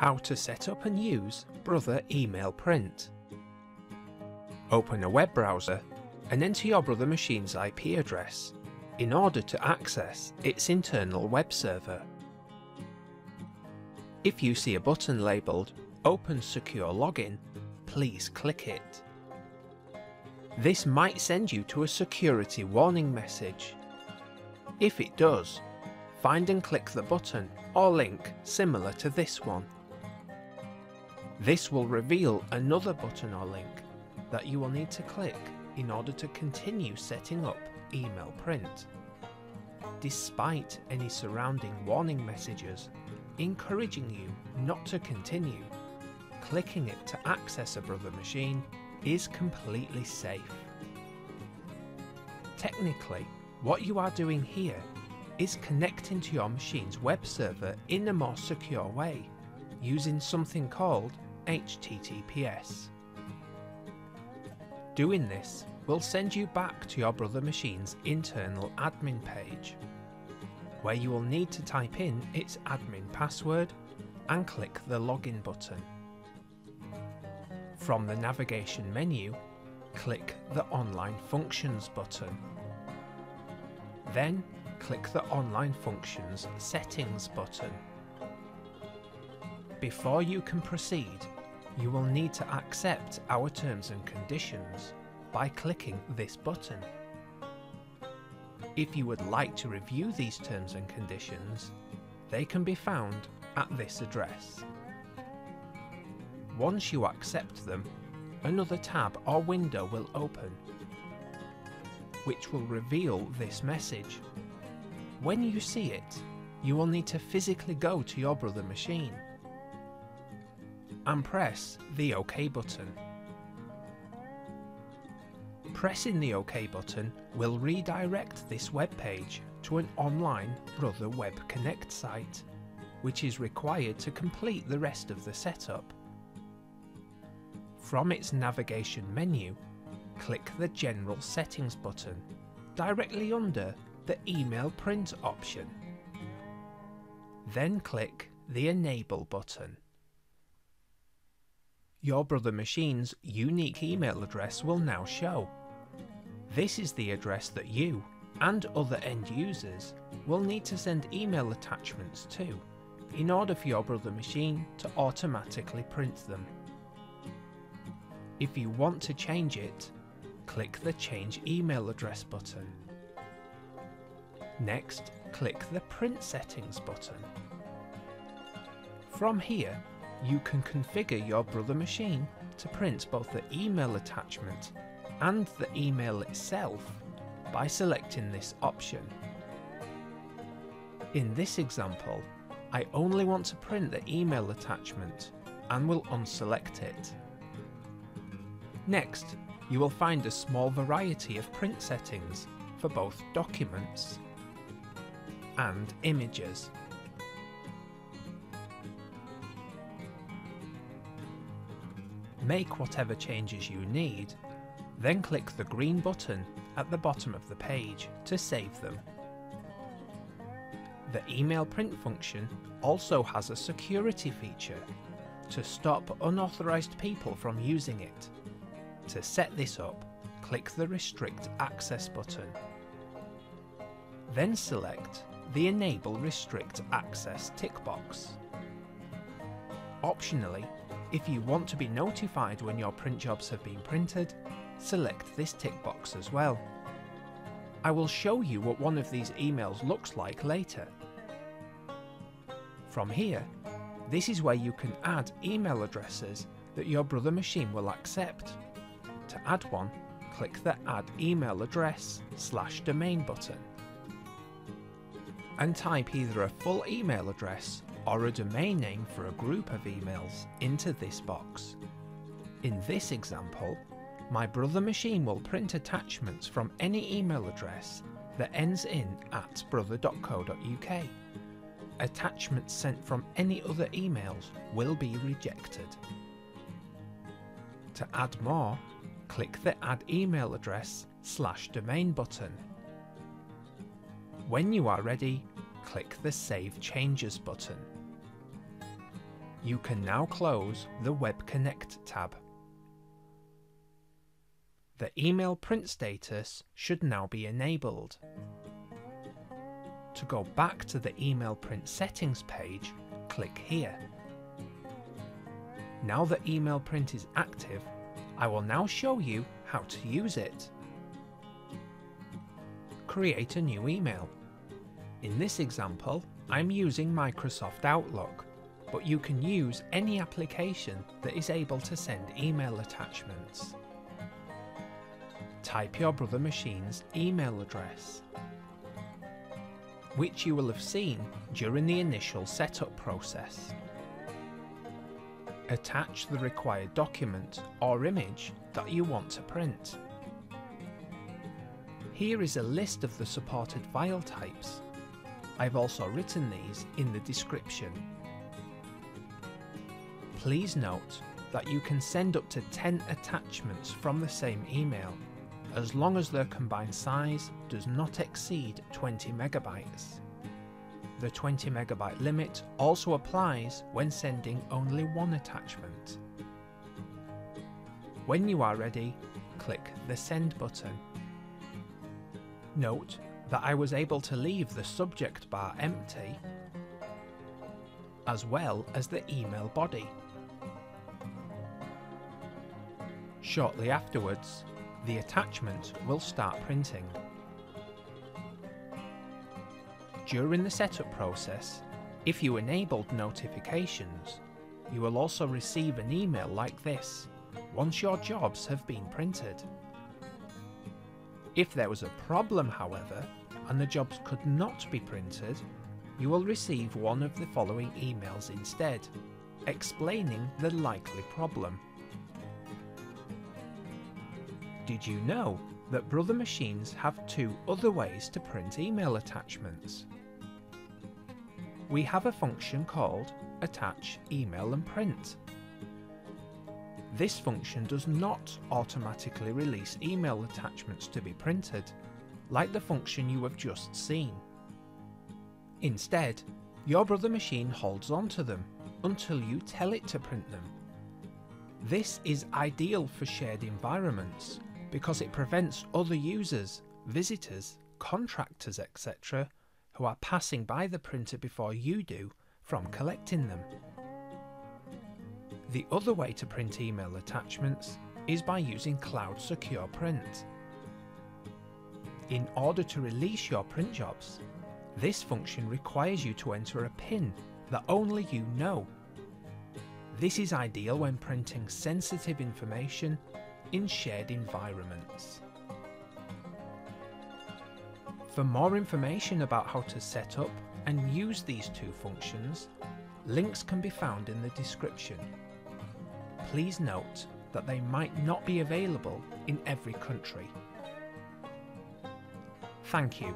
how to set up and use Brother Email Print. Open a web browser and enter your Brother machine's IP address in order to access its internal web server. If you see a button labelled Open Secure Login, please click it. This might send you to a security warning message. If it does, find and click the button or link similar to this one. This will reveal another button or link that you will need to click in order to continue setting up email print. Despite any surrounding warning messages encouraging you not to continue, clicking it to access a Brother machine is completely safe. Technically, what you are doing here is connecting to your machine's web server in a more secure way, using something called HTTPS. Doing this will send you back to your brother machine's internal admin page, where you will need to type in its admin password and click the login button. From the navigation menu, click the Online Functions button. Then click the Online Functions Settings button. Before you can proceed, you will need to accept our terms and conditions by clicking this button. If you would like to review these terms and conditions, they can be found at this address. Once you accept them, another tab or window will open, which will reveal this message. When you see it, you will need to physically go to your brother machine and press the OK button. Pressing the OK button will redirect this web page to an online Brother Web Connect site, which is required to complete the rest of the setup. From its navigation menu, click the General Settings button directly under the Email Print option. Then click the Enable button. Your brother machine's unique email address will now show. This is the address that you and other end users will need to send email attachments to in order for your brother machine to automatically print them. If you want to change it, click the Change Email Address button. Next, click the Print Settings button. From here, you can configure your Brother machine to print both the email attachment and the email itself by selecting this option. In this example, I only want to print the email attachment and will unselect it. Next, you will find a small variety of print settings for both documents and images. Make whatever changes you need, then click the green button at the bottom of the page to save them. The email print function also has a security feature to stop unauthorized people from using it. To set this up, click the Restrict Access button. Then select the Enable Restrict Access tick box. Optionally, if you want to be notified when your print jobs have been printed, select this tick box as well. I will show you what one of these emails looks like later. From here, this is where you can add email addresses that your brother machine will accept. To add one, click the Add Email Address slash domain button and type either a full email address or a domain name for a group of emails into this box. In this example, my brother machine will print attachments from any email address that ends in at brother.co.uk. Attachments sent from any other emails will be rejected. To add more, click the Add Email Address slash domain button. When you are ready, click the Save Changes button. You can now close the Web Connect tab. The email print status should now be enabled. To go back to the email print settings page, click here. Now that email print is active, I will now show you how to use it. Create a new email. In this example, I'm using Microsoft Outlook, but you can use any application that is able to send email attachments. Type your brother machine's email address, which you will have seen during the initial setup process. Attach the required document or image that you want to print. Here is a list of the supported file types. I've also written these in the description. Please note that you can send up to 10 attachments from the same email, as long as their combined size does not exceed 20 megabytes. The 20 megabyte limit also applies when sending only one attachment. When you are ready, click the send button. Note that I was able to leave the subject bar empty as well as the email body. Shortly afterwards, the attachment will start printing. During the setup process, if you enabled notifications, you will also receive an email like this once your jobs have been printed. If there was a problem, however, and the jobs could not be printed, you will receive one of the following emails instead, explaining the likely problem. Did you know that Brother Machines have two other ways to print email attachments? we have a function called attach email and print. This function does not automatically release email attachments to be printed, like the function you have just seen. Instead, your brother machine holds on to them until you tell it to print them. This is ideal for shared environments because it prevents other users, visitors, contractors, etc who are passing by the printer before you do from collecting them. The other way to print email attachments is by using Cloud Secure Print. In order to release your print jobs, this function requires you to enter a PIN that only you know. This is ideal when printing sensitive information in shared environments. For more information about how to set up and use these two functions, links can be found in the description. Please note that they might not be available in every country. Thank you